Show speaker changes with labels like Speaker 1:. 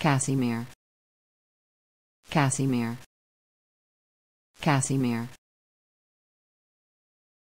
Speaker 1: Casimir. Casimir. Casimir.